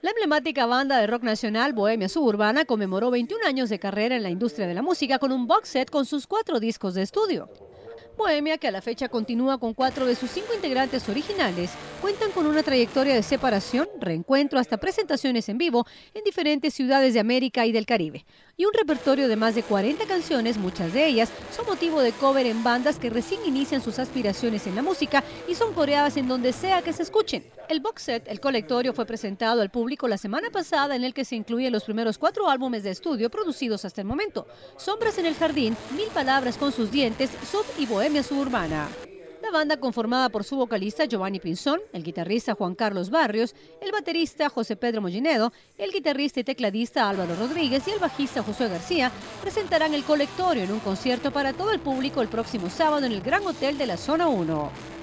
La emblemática banda de rock nacional Bohemia Suburbana conmemoró 21 años de carrera en la industria de la música con un box set con sus cuatro discos de estudio. Bohemia, que a la fecha continúa con cuatro de sus cinco integrantes originales, cuentan con una trayectoria de separación, reencuentro hasta presentaciones en vivo en diferentes ciudades de América y del Caribe, y un repertorio de más de 40 canciones, muchas de ellas son motivo de cover en bandas que recién inician sus aspiraciones en la música y son coreadas en donde sea que se escuchen. El box set, el colectorio, fue presentado al público la semana pasada en el que se incluyen los primeros cuatro álbumes de estudio producidos hasta el momento. Sombras en el jardín, Mil palabras con sus dientes, Sub y Bohemia Suburbana. La banda conformada por su vocalista Giovanni Pinzón, el guitarrista Juan Carlos Barrios, el baterista José Pedro Mollinedo, el guitarrista y tecladista Álvaro Rodríguez y el bajista José García presentarán el colectorio en un concierto para todo el público el próximo sábado en el Gran Hotel de la Zona 1.